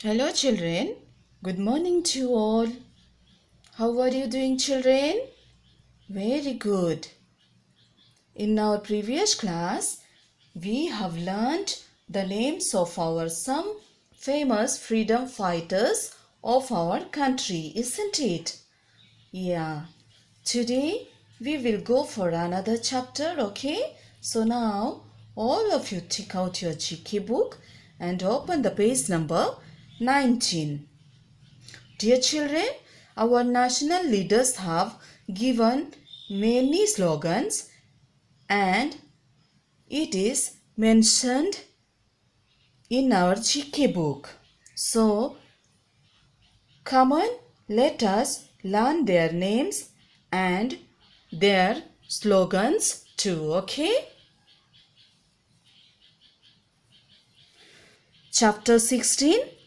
Hello, children. Good morning to all. How are you doing, children? Very good. In our previous class, we have learned the names of our some famous freedom fighters of our country, isn't it? Yeah. Today, we will go for another chapter, okay? So now, all of you take out your GK book and open the page number 19. Dear children, our national leaders have given many slogans and it is mentioned in our GK book. So, come on, let us learn their names and their slogans too, okay? Chapter 16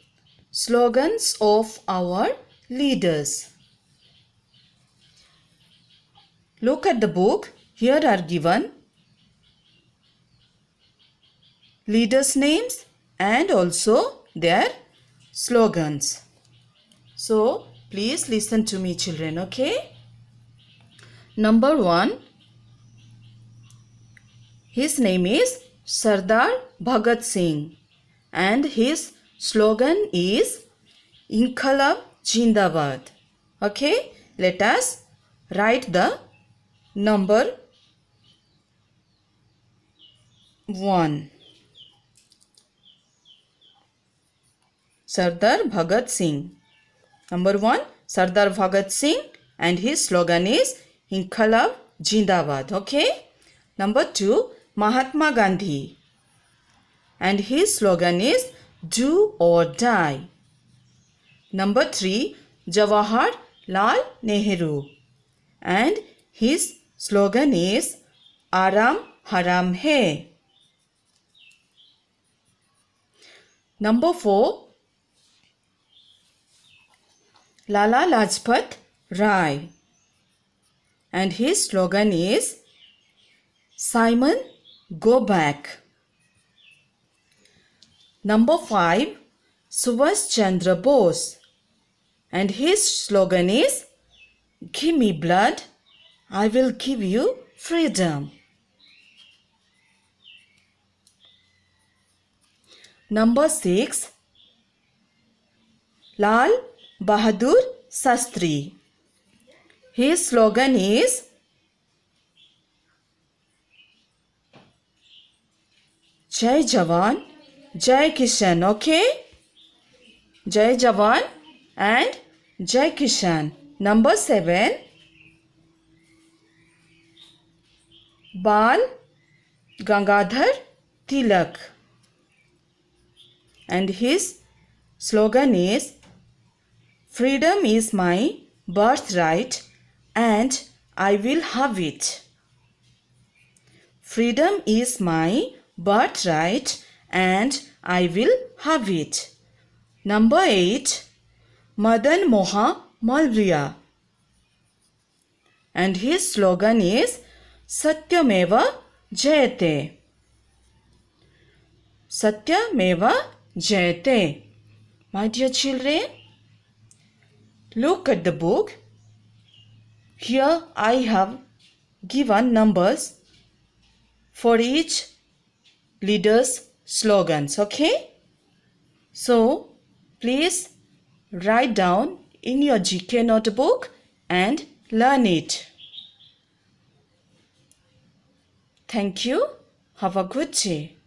Slogans of our leaders. Look at the book. Here are given leaders' names and also their slogans. So, please listen to me, children, okay? Number one, his name is Sardar Bhagat Singh and his slogan is Inkalab Jindabad. Okay, let us write the number 1. Sardar Bhagat Singh. Number 1 Sardar Bhagat Singh and his slogan is Inkalab Jindabad. Okay. Number 2 Mahatma Gandhi and his slogan is Do or Die. Number 3 Jawahar Lal Nehru and his slogan is Aram Haram Hai. Number 4 Lala Lajpat Rai and his slogan is Simon Go Back. Number 5 Subhash Chandra Bose and his slogan is Give me blood, I will give you freedom. Number 6 Lal Bahadur Sastri. His slogan is Jai Jawan, Jai Kishan, okay? Jai Jawan and Jai Kishan. Number 7 Bal Gangadhar Tilak and his slogan is Freedom is my birthright and I will have it. Freedom is my birthright and I will have it. Number 8 Madan Mohan Malviya and his slogan is Satyameva Jayate. Satyameva Jayate. My dear children, look at the book. Here I have given numbers for each leader's slogans. Okay? So, please write down in your GK notebook and learn it. Thank you. Have a good day.